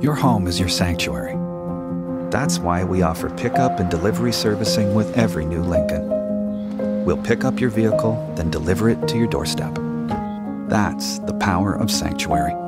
Your home is your sanctuary. That's why we offer pickup and delivery servicing with every new Lincoln. We'll pick up your vehicle, then deliver it to your doorstep. That's the power of Sanctuary.